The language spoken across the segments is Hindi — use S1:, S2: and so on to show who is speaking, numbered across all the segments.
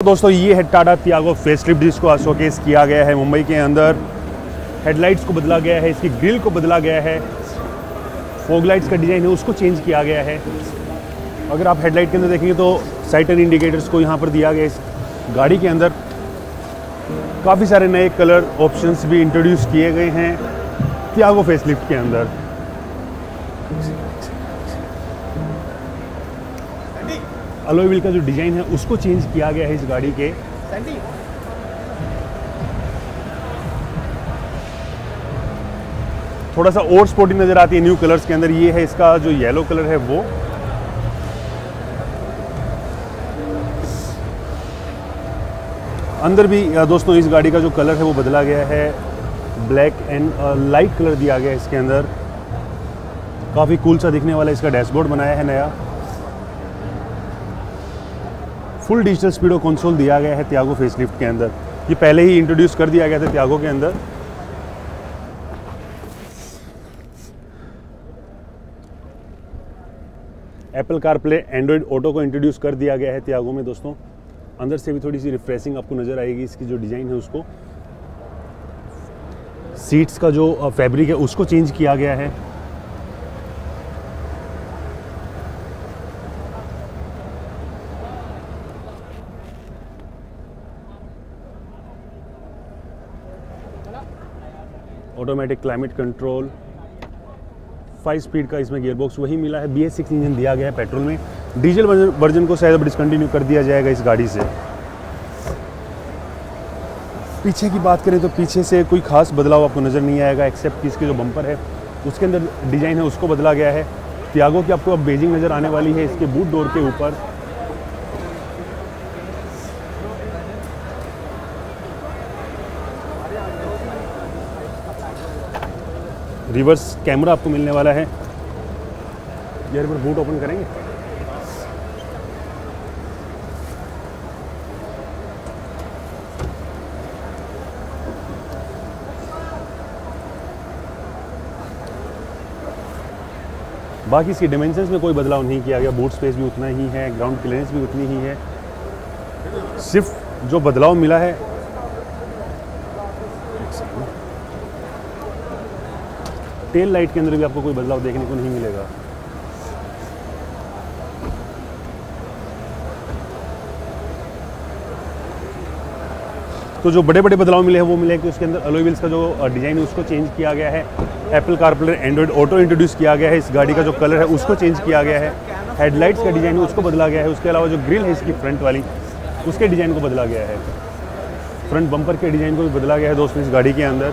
S1: दोस्तों, ये है टाटा तियागो फेसलिफ्ट जिसको शोकेस किया गया है मुंबई के अंदर। हेडलाइट्स को बदला गया है, इसकी ग्रिल को बदला गया है। फोग लाइट्स का डिज़ाइन है, उसको चेंज किया गया है। अगर आप हेडलाइट के अंदर देखेंगे तो साइटन इंडिकेटर्स को यहाँ पर दिया गया है इस गाड़ी के अंदर। काफ़ी सारे नए कलर ऑप्शंस भी इंट्रोड्यूस किए गए हैं तियागो फेसलिफ्ट के अंदर। व्हील का जो डिज़ाइन है उसको चेंज किया गया है इस गाड़ी के। थोड़ा सा और स्पोर्टी नज़र आती है न्यू कलर्स के अंदर। ये है इसका जो येलो कलर है वो। अंदर भी दोस्तों इस गाड़ी का जो कलर है वो बदला गया है। ब्लैक एंड लाइट कलर दिया गया है इसके अंदर। काफ़ी कूल सा दिखने वाला इसका डैशबोर्ड बनाया है नया। फुल डिजिटल स्पीडो कंसोल दिया गया है त्यागो फेसलिफ्ट के अंदर। ये पहले ही इंट्रोड्यूस कर दिया गया था त्यागो के अंदर। Apple car play Android auto को इंट्रोड्यूस कर दिया गया है त्यागो में, दोस्तों। अंदर से भी थोड़ी सी रिफ्रेशिंग आपको नज़र आएगी इसकी जो डिज़ाइन है उसको। सीट्स का जो फैब्रिक है, उसको चेंज किया गया है। Automatic climate control five speed का इसमें गियरबॉक्स वही मिला है बी एस सिक्स इंजन दिया गया है पेट्रोल में। डीजल वर्जन को शायद अब डिसकंटिन्यू कर दिया जाएगा इस गाड़ी से। पीछे की बात करें तो पीछे से कोई खास बदलाव आपको नज़र नहीं आएगा एक्सेप्ट कि इसके जो बम्पर है, उसके अंदर डिज़ाइन है, उसको बदला गया है। त्यागो की आपको अब बेजिंग नज़र आने वाली है, इसके बूट डोर के ऊपर। रिवर्स कैमरा आपको मिलने वाला है। यार पर बूट ओपन करेंगे। बाकी इसकी डिमेंशंस में कोई बदलाव नहीं किया गया। बूट स्पेस भी उतना ही है ग्राउंड क्लियरेंस भी उतनी ही है। सिर्फ़ जो बदलाव मिला है टेल लाइट के अंदर भी आपको कोई बदलाव देखने को नहीं मिलेगा। तो जो बड़े बड़े बदलाव मिले हैं, वो मिले कि उसके अंदर अलॉय व्हील्स का जो डिज़ाइन है, उसको चेंज किया गया है। Apple CarPlay Android auto introduce किया गया है, इस गाड़ी का जो कलर है, उसको चेंज किया गया है। हेडलाइट्स का डिज़ाइन है, उसको बदला गया है। उसके अलावा जो ग्रिल है, इसकी फ्रंट वाली, उसके डिज़ाइन को बदला गया है। फ्रंट बम्पर के डिज़ाइन को भी बदला गया है दोस्तों, इस गाड़ी के अंदर।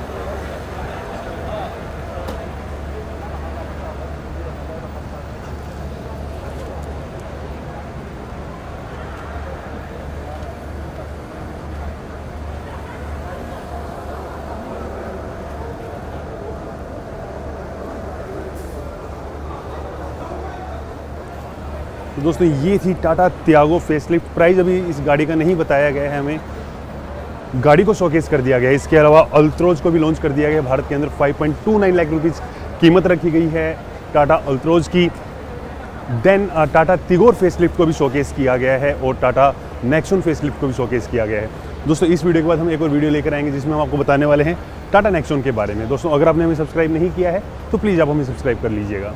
S1: तो दोस्तों, ये थी टाटा त्यागो फेसलिफ्ट। प्राइस अभी इस गाड़ी का नहीं बताया गया है हमें। गाड़ी को शोकेस कर दिया गया है। इसके अलावा अल्ट्रोज को भी लॉन्च कर दिया गया है। भारत के अंदर 5.29 लाख रुपीस कीमत रखी गई है टाटा अल्ट्रोज की। देन टाटा तिगोर फेसलिफ्ट को भी शोकेस किया गया है और टाटा नेक्सोन फेसलिफ्ट को भी शोकेस किया गया है। दोस्तों, इस वीडियो के बाद हम एक और वीडियो लेकर आएँगे जिसमें हम आपको बताने वाले हैं टाटा नेक्सोन के बारे में। दोस्तों, अगर आपने हमें सब्सक्राइब नहीं किया है तो प्लीज़ आप हमें सब्सक्राइब कर लीजिएगा।